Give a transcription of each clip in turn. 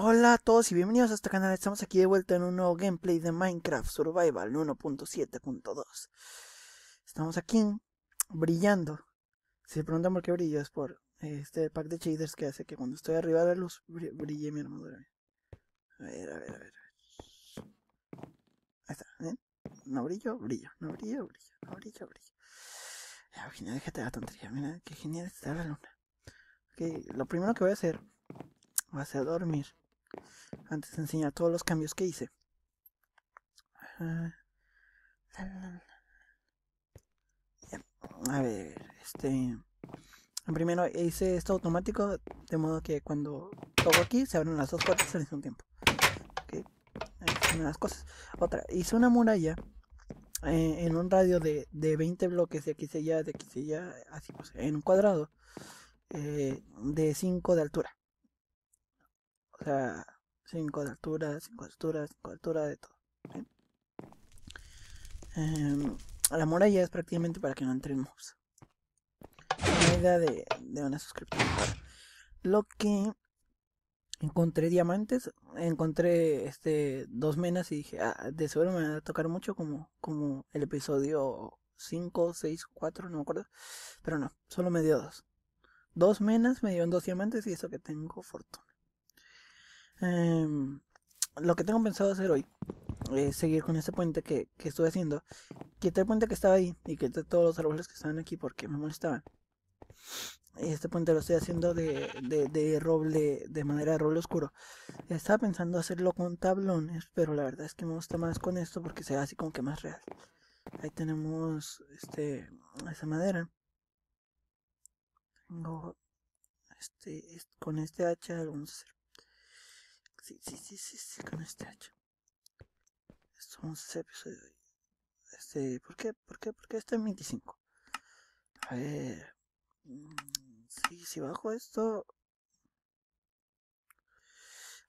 Hola a todos y bienvenidos a este canal. Estamos aquí de vuelta en un nuevo gameplay de Minecraft Survival 1.7.2. Estamos aquí brillando. Si se preguntan por qué brillo es por este pack de shaders que hace que cuando estoy arriba de la luz brille mi armadura. A ver, a ver, a ver. Ahí está, ¿eh? No brillo, brillo, no brillo, brillo, no brillo, brillo. Ya, genial, déjate la tontería, mira, qué genial está la luna. Ok, lo primero que voy a hacer va a ser dormir. Antes de enseñar todos los cambios que hice. A ver, este. Primero hice esto automático, de modo que cuando toco aquí se abren las dos puertas al mismo tiempo. Ok, una de las cosas. Otra, hice una muralla eh, en un radio de, de 20 bloques de aquí se allá, de aquí se allá, así pues, en un cuadrado eh, de 5 de altura. O sea, 5 de altura, 5 de altura, 5 de altura, de todo. Eh, la muralla es prácticamente para que no entren mobs. Una idea de, de una suscripción. Lo que encontré diamantes, encontré este dos menas y dije, ah, de seguro me va a tocar mucho como, como el episodio 5, 6, 4, no me acuerdo. Pero no, solo me dio dos. Dos menas me dieron dos diamantes y eso que tengo fortuna. Em, lo que tengo pensado hacer hoy es seguir con este puente que, que estuve haciendo. Quité el puente que estaba ahí y quité todos los árboles que estaban aquí porque me molestaban. Este puente lo estoy haciendo de, de, roble, de madera de roble oscuro. Estaba pensando hacerlo con tablones, pero la verdad es que me gusta más con esto porque se ve así como que más real. Ahí tenemos este esa madera. Tengo este, con este hacha vamos a hacer Sí, sí, sí, sí, sí, con este hacha. Esto vamos a hacer episodio. Este, ¿por qué? ¿Por qué? Porque este es 25. A ver. Mm, sí, si bajo esto.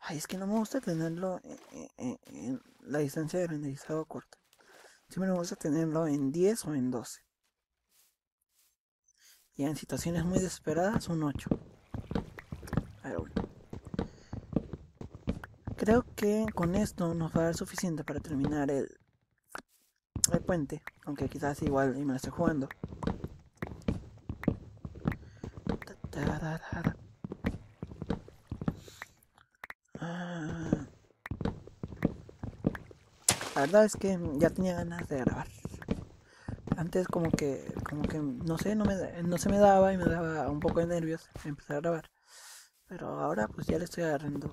Ay, es que no me gusta tenerlo en, en, en la distancia de renderizado corta. Siempre me gusta tenerlo en 10 o en 12. Y en situaciones muy desesperadas, un 8. Pero bueno. Creo que con esto nos va a dar suficiente para terminar el, el puente. Aunque quizás igual y me lo estoy jugando. Ah. La verdad es que ya tenía ganas de grabar. Antes como que, como que, no sé, no, me, no se me daba y me daba un poco de nervios empezar a grabar. Pero ahora pues ya le estoy agarrando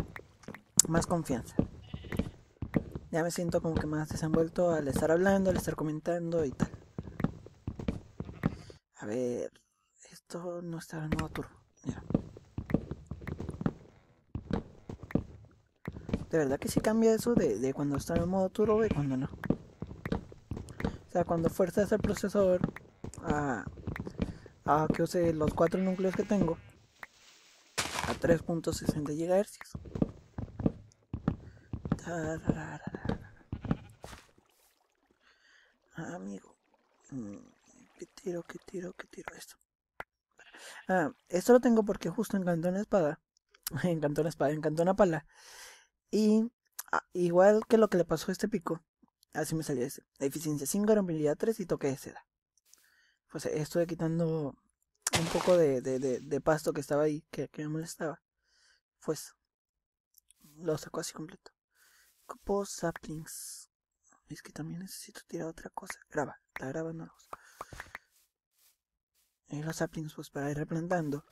más confianza. Ya me siento como que más desenvuelto al estar hablando, al estar comentando y tal. A ver, esto no está en modo turbo. Mira. De verdad que sí cambia eso de, de cuando está en modo turbo y cuando no. O sea, cuando fuerzas el procesador a, a que use los cuatro núcleos que tengo a 3.60 GHz. Amigo, ¿qué tiro, qué tiro, qué tiro esto? Ah, esto lo tengo porque justo encantó una espada. encantó una espada, encantó una pala. Y ah, igual que lo que le pasó a este pico, así me salió este. Eficiencia 5, durabilidad 3 y toque de seda. Pues estuve quitando un poco de pasto que estaba ahí, que, que me molestaba. Pues lo sacó así completo. Copo saplings. Es que también necesito tirar otra cosa. Graba, está grabando los. Y los saplings pues para ir replantando.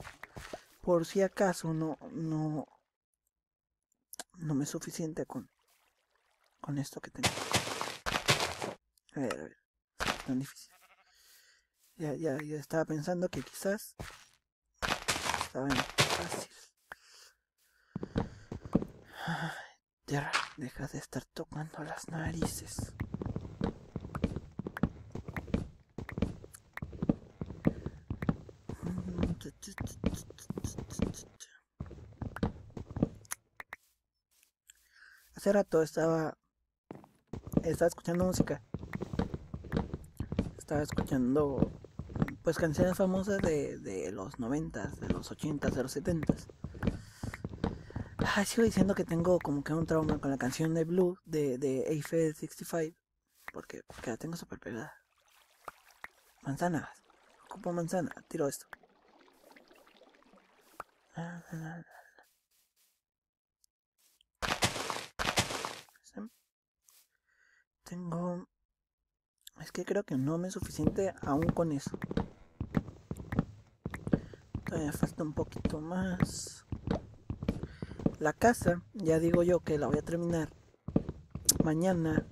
Por si acaso no, no, no me es suficiente con, con esto que tengo. A ver, a ver. Tan difícil. Ya, ya, ya estaba pensando que quizás estaba bien fácil. Tierra, Deja de estar tocando las narices. Hace rato estaba estaba escuchando música. Estaba escuchando pues canciones famosas de, de los 90, de los 80, de los 70. Ah, sigo diciendo que tengo como que un trauma con la canción de Blue de, de Eiffel 65. Porque, porque la tengo súper pegada. Manzana. Ocupo manzana. Tiro esto. Tengo... Es que creo que no me es suficiente aún con eso. Todavía falta un poquito más. La casa, ya digo yo que la voy a terminar mañana.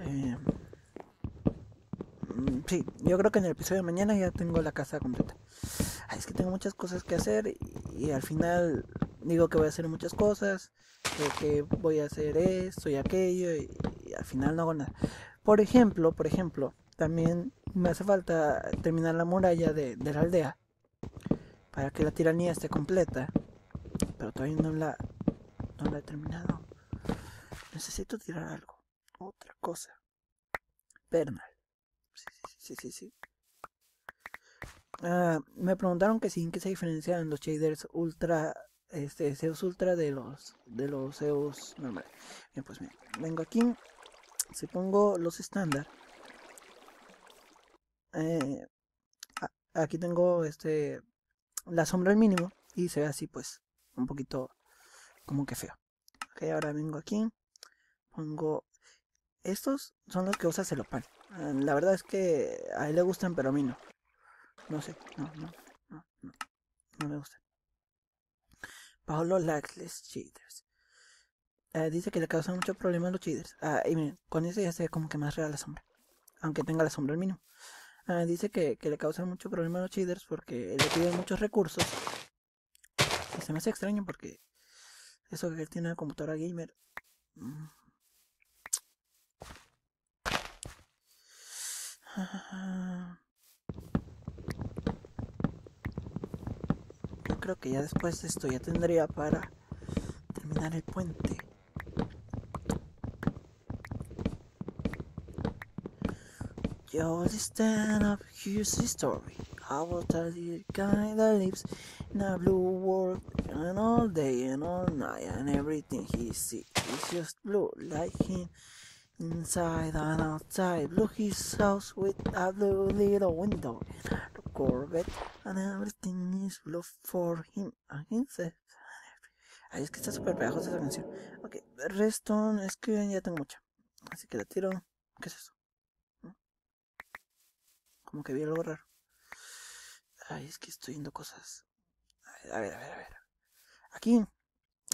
Eh, mm, sí, yo creo que en el episodio de mañana ya tengo la casa completa. es que tengo muchas cosas que hacer y, al final digo que voy a hacer muchas cosas, que, voy a hacer esto y aquello y, al final no hago nada. Por ejemplo, por ejemplo, también me hace falta terminar la muralla de la aldea para que la tiranía esté completa pero todavía no la, no la he terminado. Necesito tirar algo, otra cosa. Pernal. Sí, sí, sí, sí, sí. Ah, me preguntaron que sí, que se diferencian los shaders ultra, este, Zeus ultra de los, de los Zeus normales. Bien, pues mira, vengo aquí, si pongo los estándar, eh, aquí tengo este, la sombra al mínimo y se ve así pues un poquito como que feo. Ok, ahora vengo aquí, pongo... Estos son los que usa Celopan. Ah, la verdad es que a él le gustan, pero a mí no. No sé, no, no, no, no, no me gustan. Paolo Lackless Cheaters. Eh, dice que le causa mucho problema a los cheaters. Ah, y miren, con eso ya se ve como que más real la sombra. Aunque tenga la sombra al mínimo. Ah, dice que, que, le causa mucho problema a los cheaters porque le piden muchos recursos se me hace extraño porque eso que tiene una computadora gamer. Mm. Yo creo que ya después de esto ya tendría para terminar el puente. Yo stand up, here's the story. The guy that lives in a blue world and all day and all night and everything he sees is just blue like him inside and outside. Blue his house with a blue little window and a Corvette and everything is blue for him and himself. Ay, es que está súper pegajosa esa canción. Ok, resto es que ya tengo mucha. Así que la tiro. ¿Qué es eso? Como que vi algo raro. Ay, es que estoy viendo cosas. A ver, a ver, a ver. Aquí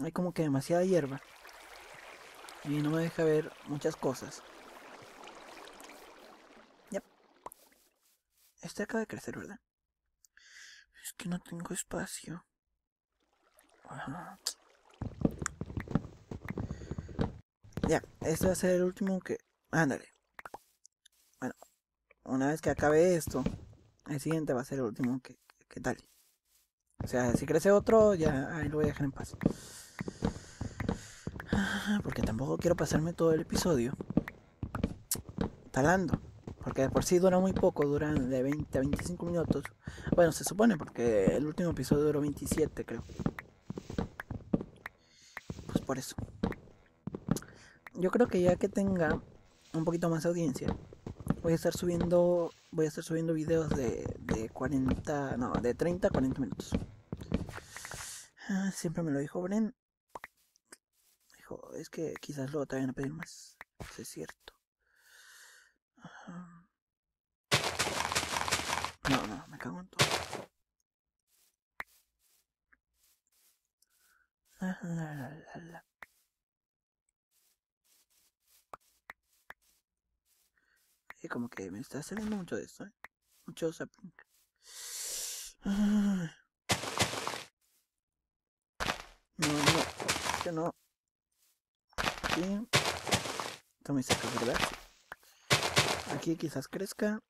hay como que demasiada hierba. Y no me deja ver muchas cosas. Ya. Este acaba de crecer, ¿verdad? Es que no tengo espacio. Ya, este va a ser el último que... Ándale. Bueno, una vez que acabe esto, el siguiente va a ser el último que, tal. O sea, si crece otro, ya ahí lo voy a dejar en paz. Porque tampoco quiero pasarme todo el episodio talando. Porque de por sí dura muy poco, duran de 20 a 25 minutos. Bueno, se supone, porque el último episodio duró 27, creo. Pues por eso. Yo creo que ya que tenga un poquito más de audiencia, voy a estar subiendo voy a estar subiendo videos de, de 40 no de 30 a 40 minutos. Ah, siempre me lo dijo Bren. Dijo es que quizás luego te vayan a pedir más es cierto. No no me cago en todo. La, la, la, Y como que me está saliendo mucho de esto, ¿eh? Mucho zapping. No, no, que no. Aquí. Esto me saca, ¿verdad? Aquí quizás crezca.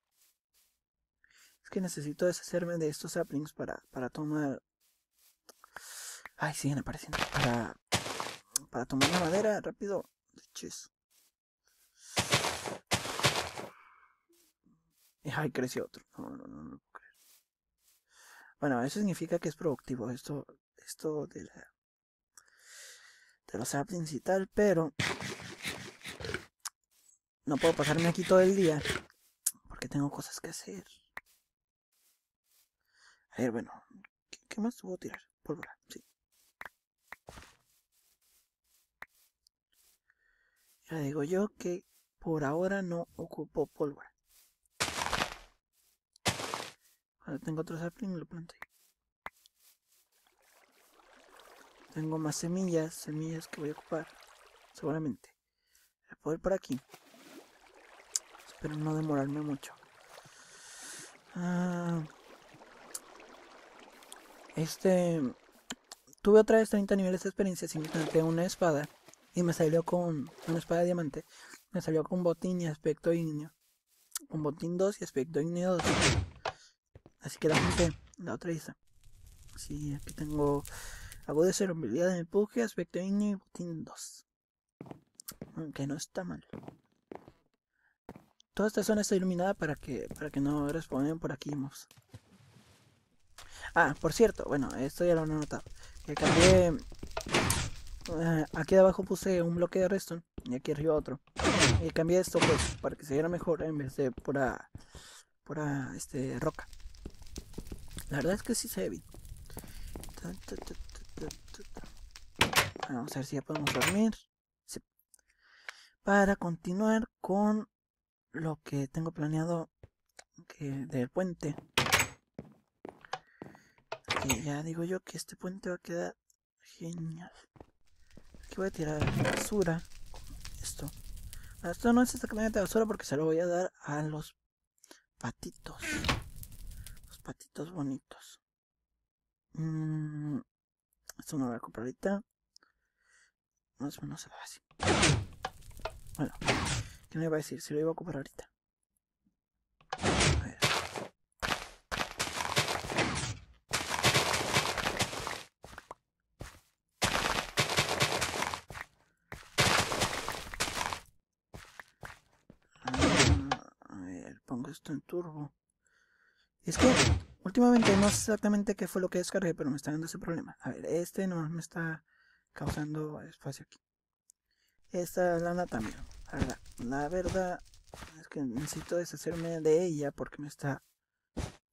Es que necesito deshacerme de estos saplings para, para tomar. Ay, siguen apareciendo. Para, para tomar la madera rápido. De Ay, creció otro. No, no, no, no creer. Bueno, eso significa que es productivo. Esto, esto de la, de los saplings y tal, pero no puedo pasarme aquí todo el día porque tengo cosas que hacer. A ver, bueno, ¿qué, más puedo tirar? Pólvora, sí. Ya digo yo que por ahora no ocupo pólvora. Cuando tengo otro sapling lo planto. Tengo más semillas, semillas que voy a ocupar. Seguramente. Voy por aquí. Espero no demorarme mucho. Ah, este. Tuve otra vez 30 niveles de experiencia sin planté una espada. Y me salió con una espada de diamante. Me salió con botín y aspecto ignio. Con botín 2 y aspecto ignio 2. Así que la gente, la otra lista. Sí, aquí tengo Hago de habilidad de empuje, aspecto ignio y botín 2. Aunque no está mal. Toda esta zona está iluminada para que, para que no respondan por aquí mobs. Ah, por cierto, bueno, esto ya lo han notado. Que cambié. Eh, aquí abajo puse un bloque de redstone y aquí arriba otro. Y cambié esto pues para que se viera mejor en vez de pura, pura este, roca. La verdad es que sí se ve bien. Vamos a ver si ya podemos dormir. Para continuar con lo que tengo planeado que del puente. Ya digo yo que este puente va a quedar genial. Aquí voy a tirar basura. Esto. Esto no es exactamente basura porque se lo voy a dar a los patitos. Patitos bonitos. Mm, esto no lo voy a comprar ahorita. Más o menos se ve así. Bueno, ¿qué me iba a decir? Si lo iba a comprar ahorita. A ver. Ah, pongo esto en turbo. Es que Últimamente no sé exactamente qué fue lo que descargué, pero me está dando ese problema. A ver, este no me está causando espacio aquí. Esta lana también. La verdad, la verdad es que necesito deshacerme de ella porque me está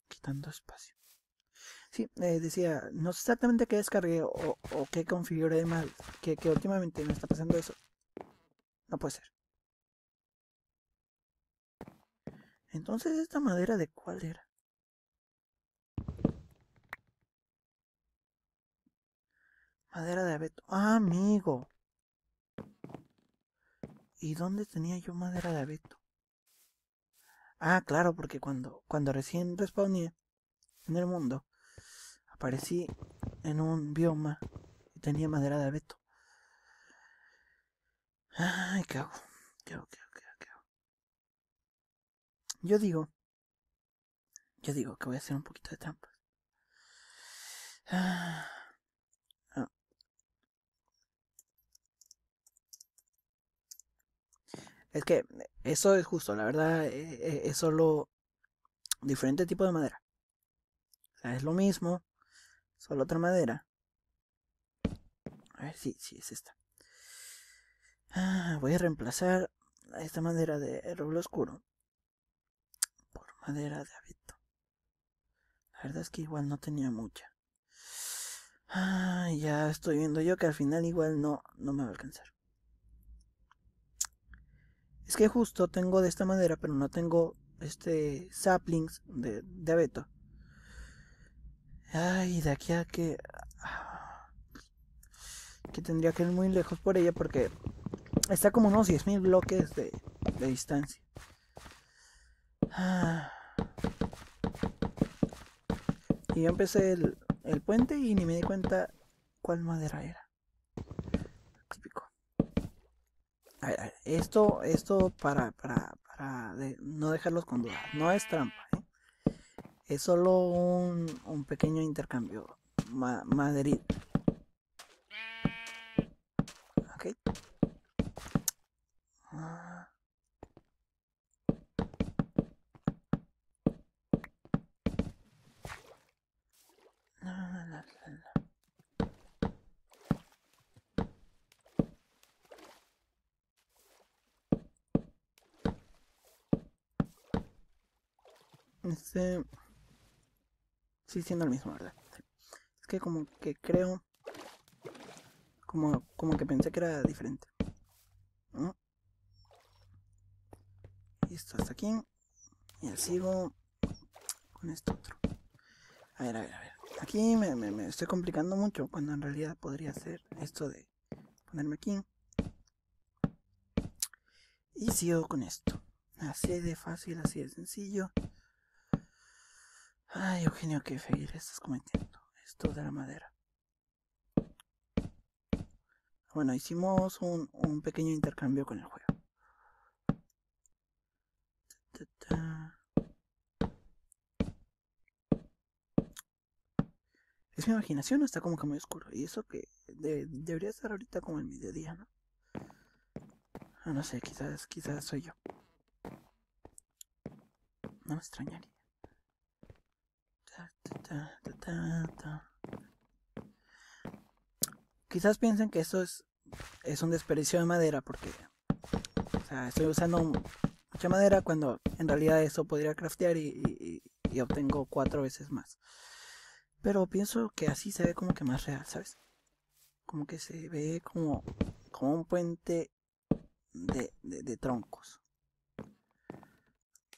quitando espacio. Sí, eh, decía, no sé exactamente qué descargué o, qué configuré mal, que, que últimamente me está pasando eso. No puede ser. Entonces, ¿esta madera de cuál era? Madera de abeto. Ah, amigo. ¿Y dónde tenía yo madera de abeto? Ah, claro, porque cuando, cuando recién respawné en el mundo, aparecí en un bioma y tenía madera de abeto. Ay, ¿qué hago? ¿Qué hago? ¿Qué hago? ¿Qué hago? ¿Qué hago? Yo digo, yo digo que voy a hacer un poquito de trampas. Ah. Es que eso es justo, la verdad, eh, eh, es solo diferente tipo de madera. O sea, es lo mismo, solo otra madera. A ver, sí, sí, es esta. Ah, voy a reemplazar esta madera de roble oscuro por madera de abeto. La verdad es que igual no tenía mucha. Ah, ya estoy viendo yo que al final igual no, no me va a alcanzar. Es que justo tengo de esta madera, pero no tengo este saplings de, abeto. Ay, de aquí a que... Que tendría que ir muy lejos por ella porque está como unos 10.000 bloques de, distancia. Y yo empecé el puente y ni me di cuenta cuál madera era. Esto, esto para, para, para no dejarlos con dudas. No es trampa, ¿eh? Es solo un, un pequeño intercambio. Ma Madrid. Ok. Ah. Este. Sí, siendo el mismo, ¿verdad? Es que como que creo. Como, como que pensé que era diferente. ¿no? Listo, hasta aquí. Y sigo con esto otro. A ver, a ver, a ver. Aquí me, me, me estoy complicando mucho cuando en realidad podría ser esto de ponerme aquí. Y sigo con esto. Así de fácil, así de sencillo. Ay, Eugenio, qué feir estás cometiendo. Esto de la madera. Bueno, hicimos un, un pequeño intercambio con el juego. Es mi imaginación, está como que muy oscuro. Y eso que debería estar ahorita como el mediodía, ¿no? Ah, no sé, quizás, quizás soy yo. No me extrañaría. Quizás piensen que esto es, es un desperdicio de madera porque estoy usando mucha madera cuando en realidad eso podría craftear y, obtengo cuatro veces más. Pero pienso que así se ve como que más real, ¿sabes? Como que se ve como, como un puente de, de troncos.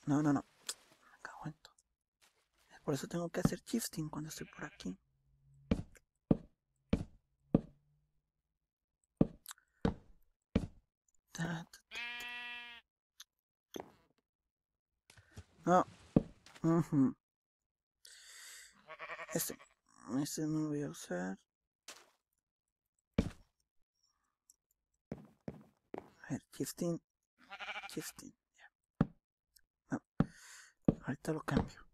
No, no, no. Por eso tengo que hacer shifting cuando estoy por aquí. No. Este. Este no lo voy a usar. A ver, shifting. Shifting. No. Ahorita lo cambio.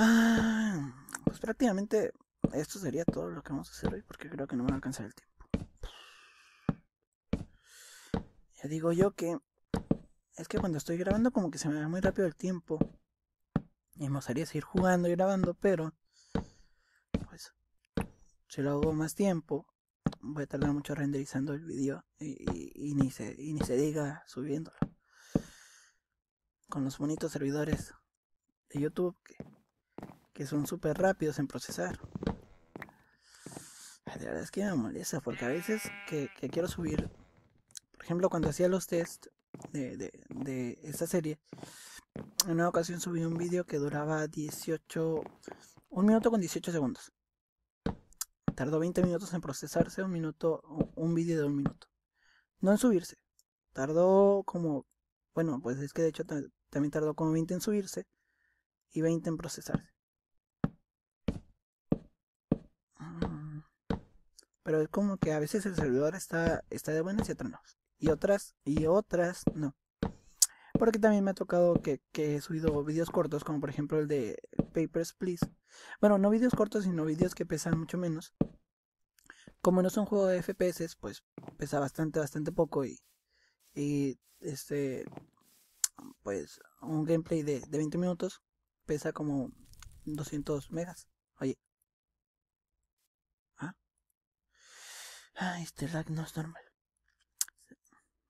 Ah, pues prácticamente esto sería todo lo que vamos a hacer hoy porque creo que no me va a alcanzar el tiempo. Ya digo yo que es que cuando estoy grabando como que se me va muy rápido el tiempo y me gustaría seguir jugando y grabando, pero pues si lo hago más tiempo voy a tardar mucho renderizando el vídeo y, ni se, y ni se diga subiéndolo. Con los bonitos servidores de YouTube que que son súper rápidos en procesar. La verdad es que me molesta porque a veces que, quiero subir, por ejemplo, cuando hacía los tests de, de, esta serie, en una ocasión subí un vídeo que duraba 18, un minuto con 18 segundos. Tardó 20 minutos en procesarse, un minuto, un vídeo de un minuto. No en subirse. Tardó como, bueno, pues es que de hecho también tardó como 20 en subirse y 20 en procesarse. Pero es como que a veces el servidor está, está de buenas y otras no. Y otras, y otras no. Porque también me ha tocado que, he subido vídeos cortos, como por ejemplo el de Papers, Please. Bueno, no vídeos cortos, sino vídeos que pesan mucho menos. Como no es un juego de FPS, pues pesa bastante, bastante poco. Y, y este, pues un gameplay de, de 20 minutos pesa como 200 megas. Ah, este lag no es normal.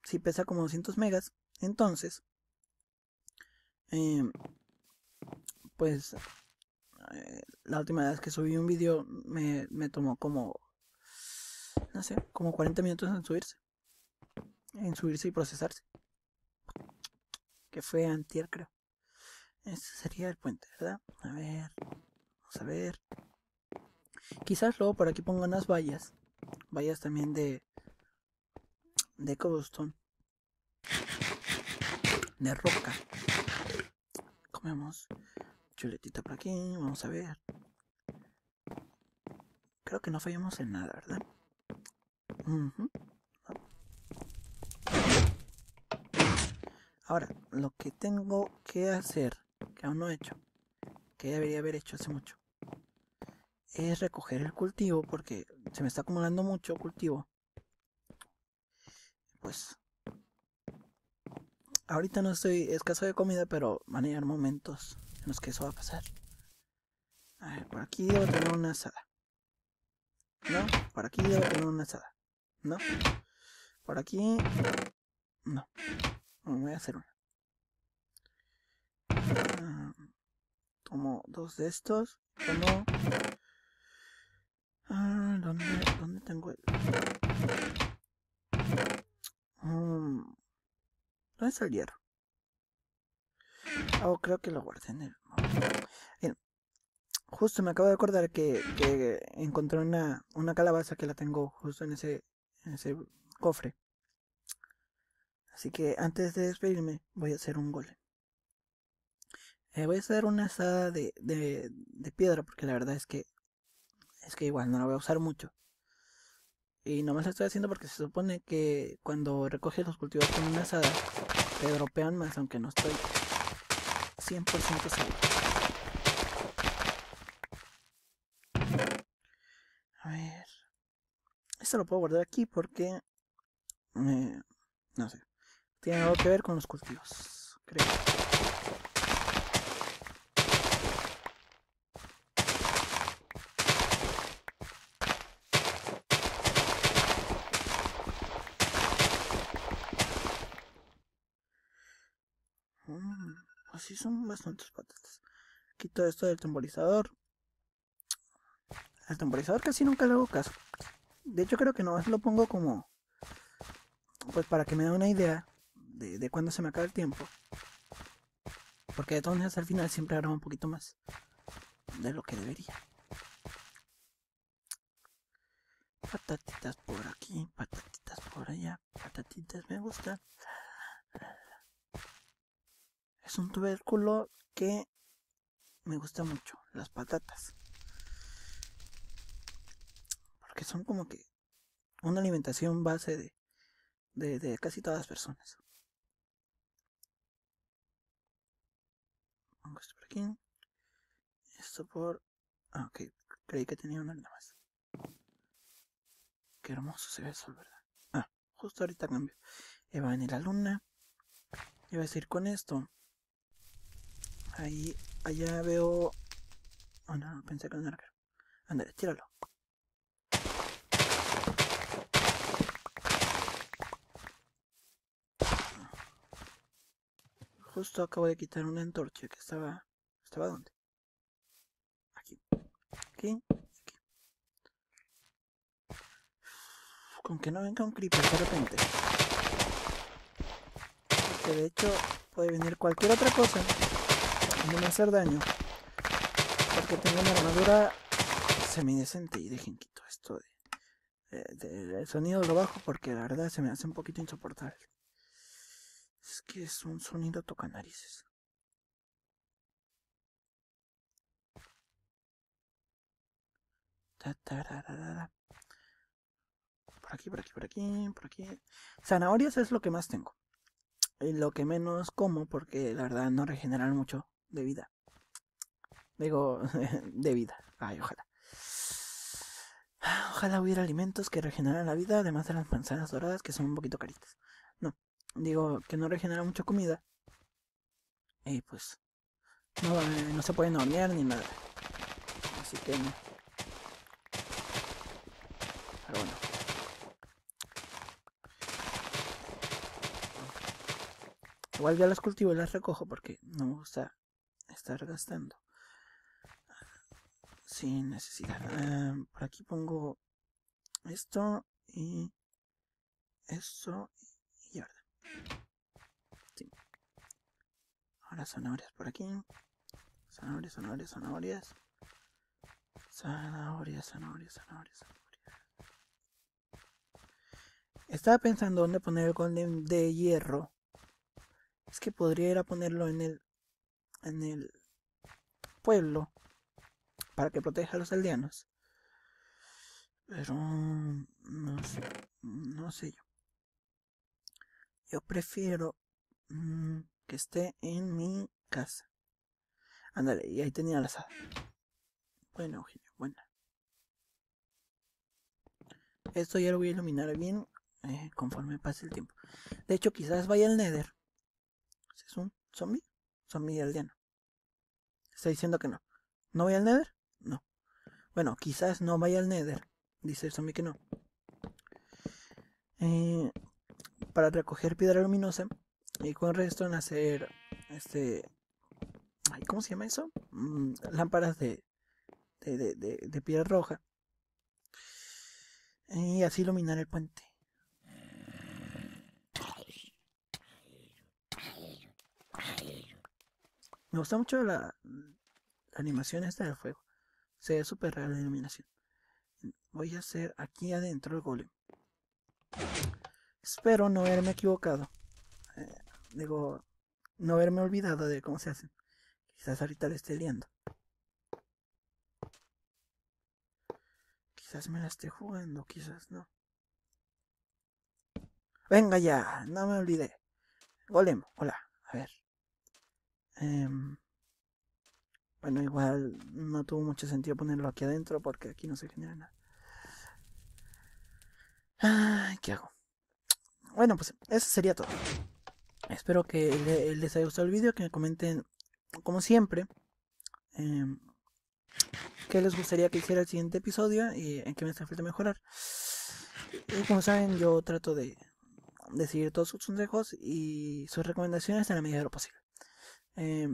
Si pesa como 200 megas, entonces, em, pues eh, la última vez que subí un vídeo me, me tomó como, no sé, como 40 minutos en subirse. En subirse y procesarse. Que fue antier, creo. Ese sería el puente, ¿verdad? A ver, vamos a ver. Quizás luego por aquí pongo unas vallas vallas también de de cobblestone de roca. Comemos chuletita por aquí vamos a ver. Creo que no fallamos en nada verdad ahora lo que tengo que hacer que aún no he hecho que debería haber hecho hace mucho es recoger el cultivo porque se me está acumulando mucho cultivo. Pues ahorita no estoy escaso de comida, pero van a llegar momentos en los que eso va a pasar. A ver, por aquí debo tener una asada. ¿No? Por aquí debo tener una asada. ¿No? Por aquí. No. Voy a hacer una. Ah, tomo dos de estos. Tomo. Ah, ¿dónde, ¿Dónde tengo el.? Mm, ¿Dónde está el hierro? Oh, creo que lo guardé en el. Justo me acabo de acordar que, que encontré una, una calabaza que la tengo justo en ese, en ese cofre. Así que antes de despedirme voy a hacer un golem. Eh, voy a hacer una asada de, de, piedra porque la verdad es que es que igual no la voy a usar mucho. Y no me la estoy haciendo porque se supone que cuando recoges los cultivos con una asada te dropean más aunque no estoy 100% seguro. A ver. Esto lo puedo guardar aquí porque... Eh, no sé. Tiene algo que ver con los cultivos. Creo. Mm, pues sí, son bastantes patatas. Quito esto del temporizador. El temporizador casi nunca le hago caso. De hecho, creo que no lo pongo como. Pues para que me dé una idea de, de cuándo se me acaba el tiempo. Porque de todas maneras al final siempre habrá un poquito más de lo que debería. Patatitas por aquí, patatitas por allá, patatitas me gusta. Es un tubérculo que me gusta mucho, las patatas. Porque son como que una alimentación base de, de, casi todas las personas. Pongo esto por aquí. Esto por... Ah, ok. Creí que tenía una nada más. Qué hermoso se ve el sol, ¿verdad? Ah, justo ahorita cambio. Y va a venir la luna. Y va a decir con esto. Ahí, allá veo... Oh, no, pensé que era arquero. Ándale, tíralo. Justo acabo de quitar una antorcha que estaba... ¿Estaba dónde? Aquí. Aquí. Aquí. Con que no venga un creeper de repente. Porque de hecho puede venir cualquier otra cosa no me hacer daño. Porque tengo una armadura semidecente y dejen quito esto de, de, de, el sonido lo bajo porque la verdad se me hace un poquito insoportable. Es que es un sonido toca narices. Por aquí, por aquí, por aquí, por aquí. Zanahorias es lo que más tengo. Y lo que menos como porque la verdad no regeneran mucho de vida. Digo, de vida. Ay, ojalá. Ojalá hubiera alimentos que regeneraran la vida, además de las manzanas doradas, que son un poquito caritas. No, digo que no regenera mucha comida. Y pues, no, no se pueden hornear ni nada. Así que no. Pero bueno. Igual ya las cultivo y las recojo porque no me gusta estar gastando sin necesidad. Uh, por aquí pongo esto y eso y ahora. Ahora zanahorias por aquí. Zanahorias, zanahorias, zanahorias. Zanahorias, zanahorias, zanahorias, zanahorias. Estaba pensando dónde poner el golem de hierro. Es que podría ir a ponerlo en el en el pueblo para que proteja a los aldeanos. Pero no sé, no sé yo. Yo prefiero mmm, que esté en mi casa. Ándale, y ahí tenía la sala. Bueno, Eugenio, buena. Esto ya lo voy a iluminar bien eh, conforme pase el tiempo. De hecho, quizás vaya al Nether. ¿Es un zombie? Zombie aldeano. Está diciendo que no. ¿No voy al Nether? No. Bueno, quizás no vaya al Nether. Dice zombie que no. Eh, para recoger piedra luminosa y con redstone hacer este ¿cómo se llama eso? Mm, lámparas de, de, de, de piedra roja y así iluminar el puente. Me gusta mucho la, animación esta del fuego. Se ve súper real la iluminación. Voy a hacer aquí adentro el golem. Espero no haberme equivocado. Eh, digo, no haberme olvidado de cómo se hacen. Quizás ahorita le esté liando. Quizás me la esté jugando, quizás no. Venga ya, no me olvidé. Golem, hola, a ver. Em, bueno, igual no tuvo mucho sentido ponerlo aquí adentro porque aquí no se genera nada. ¿qué hago? Bueno, pues eso sería todo. Espero que les haya gustado el vídeo, que me comenten, como siempre, eh, qué les gustaría que hiciera el siguiente episodio y en qué me hace falta mejorar. Y como saben, yo trato de, de seguir todos sus consejos y sus recomendaciones en la medida de lo posible. Eh,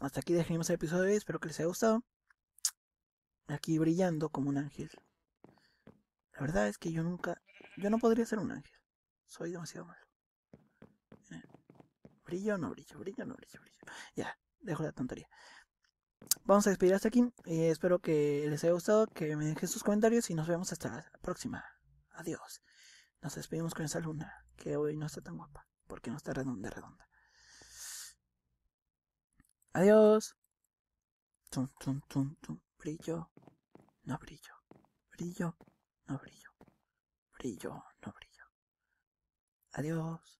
hasta aquí dejemos el episodio de hoy, espero que les haya gustado. Aquí brillando como un ángel. La verdad es que yo nunca, yo no podría ser un ángel. Soy demasiado malo. Eh, brillo, no brillo, brillo, no brillo, brillo. Ya, dejo la tontería. Vamos a despedir hasta aquí. Eh, espero que les haya gustado, que me dejen sus comentarios y nos vemos hasta la próxima. Adiós. Nos despedimos con esa luna, que hoy no está tan guapa, porque no está redonda, redonda. Adiós. Tum, tum, tum, tum. Brillo. No brillo. Brillo. No brillo. Brillo. No brillo. Adiós.